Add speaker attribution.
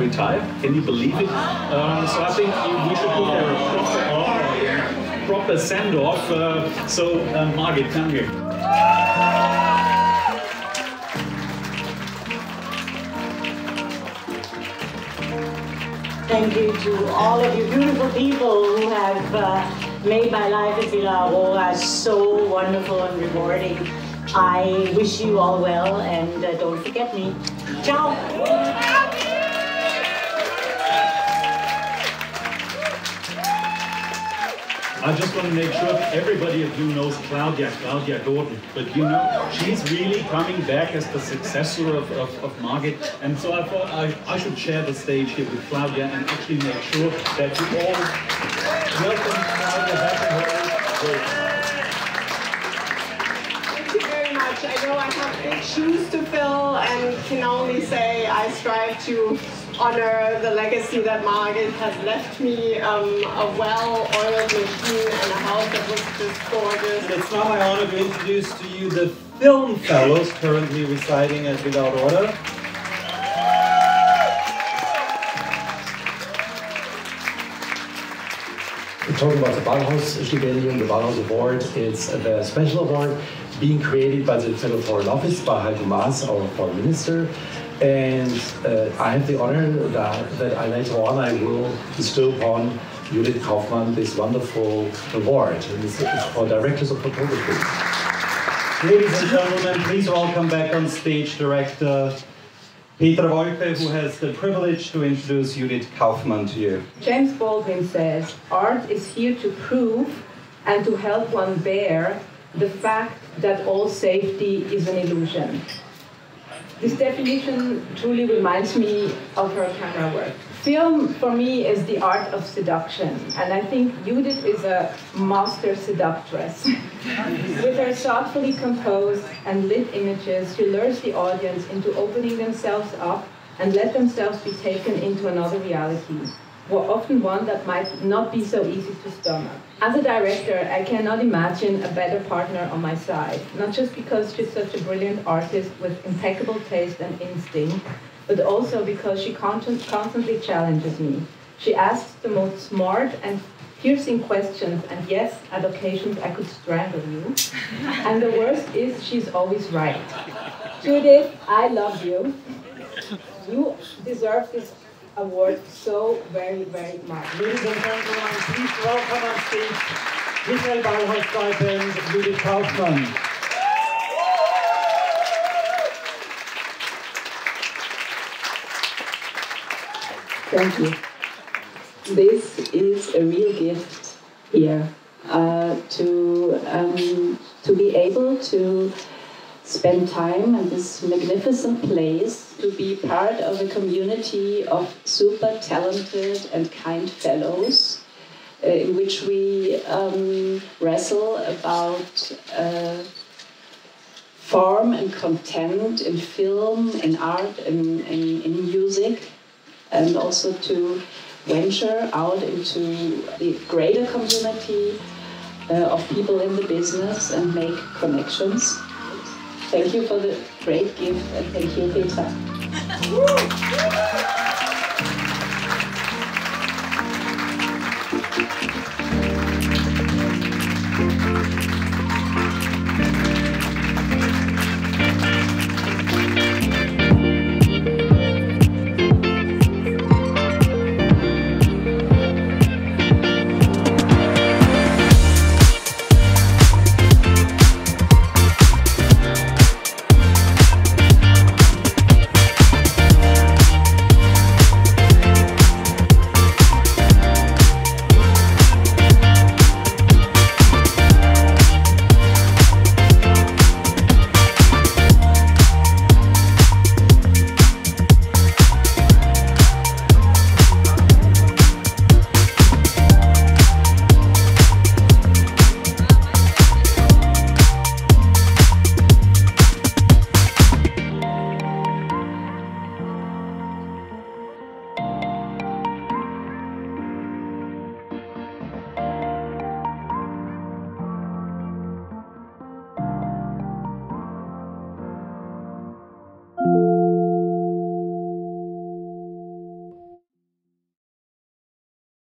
Speaker 1: retire. Can you believe it? Uh, so I think we should put a proper, proper send off. Uh, so, uh, Margit, here.
Speaker 2: Thank you to all of you beautiful people who have uh, made my life at Villa Aurora so wonderful and rewarding. I wish you all well and uh, don't forget me. Ciao!
Speaker 1: I just want to make sure everybody of you knows Claudia, Claudia Gordon. But you know, she's really coming back as the successor of, of, of Margit. And so I thought I, I should share the stage here with Claudia and actually make sure that you all welcome Claudia back
Speaker 3: Thank you very much. I know I have big shoes to fill and can only say I strive to honor the legacy that Margit has left me, um, a well-oiled machine and a house that was just gorgeous.
Speaker 4: It's now my honor to introduce to you the Film Fellows currently residing at Villa Aurora.
Speaker 5: We're talking about the Ballhaus Stipendium, the Ballhaus Award. It's a special award being created by the Federal Foreign Office by Heiko Maas, our foreign minister. And uh, I have the honor that, that I later on I will bestow upon Judith Kaufmann this wonderful award. And it's, it's for directors of photography.
Speaker 4: Ladies and gentlemen, please welcome back on stage director Peter Wolpe, who has the privilege to introduce Judith Kaufmann to you.
Speaker 6: James Baldwin says, art is here to prove and to help one bear the fact that all safety is an illusion. This definition truly reminds me of her camera work. Film, for me, is the art of seduction, and I think Judith is a master seductress. With her thoughtfully composed and lit images, she lures the audience into opening themselves up and let themselves be taken into another reality were often one that might not be so easy to stomach. As a director, I cannot imagine a better partner on my side, not just because she's such a brilliant artist with impeccable taste and instinct, but also because she constantly challenges me. She asks the most smart and piercing questions, and yes, at occasions I could strangle you. and the worst is she's always right. Judith, I love you. You deserve this award so very, very much.
Speaker 5: Ladies and gentlemen, please welcome on stage Michael Ballhaus stipend Judith Kaufmann.
Speaker 6: Thank you. This is a real gift here uh, to um, to be able to spend time in this magnificent place, to be part of a community of super talented and kind fellows, uh, in which we um, wrestle about uh, form and content in film, in art, in, in, in music, and also to venture out into the greater community uh, of people in the business and make connections. Thank you for the great gift and thank you, Peter.